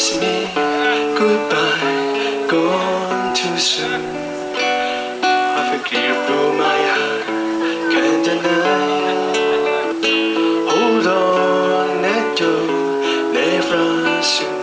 kiss me goodbye, gone too soon. I think you blew my heart, can't deny. Hold on, let go, never soon.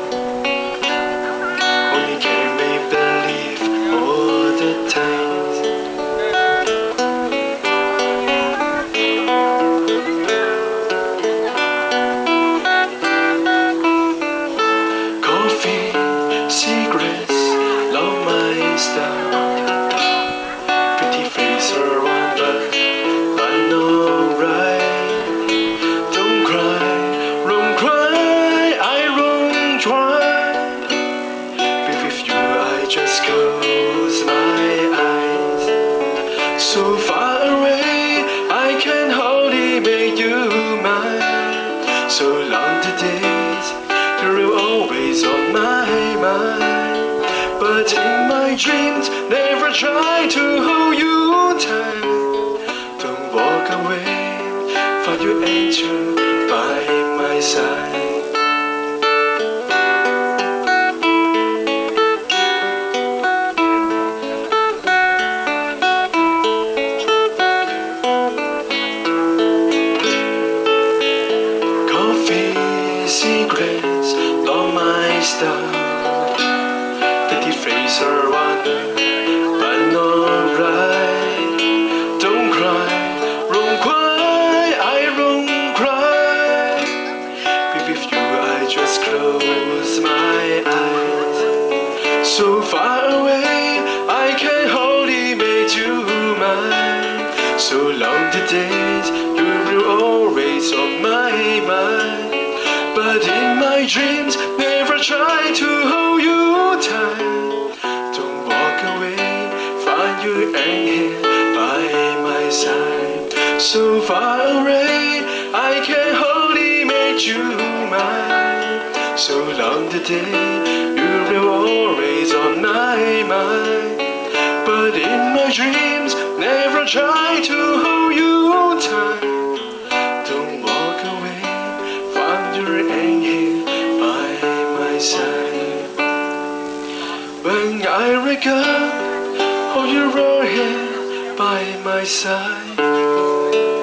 So far away, I can hardly make you mine. So long the days, you're always on my mind. But in my dreams, never try to hold you tight. Don't walk away, for your angel by my side. But not right. Don't cry, don't cry, I don't cry. With you, I just close my eyes. So far away, I can hardly make you mine. So long the days, you will always on my mind. But in my dreams, never try to your angel by my side. So far away, I can hardly make you mine. So long the day, you will always on my mind. But in my dreams, never try to hold you tight. Don't walk away, find your angel by my side. When I wake up, by my side.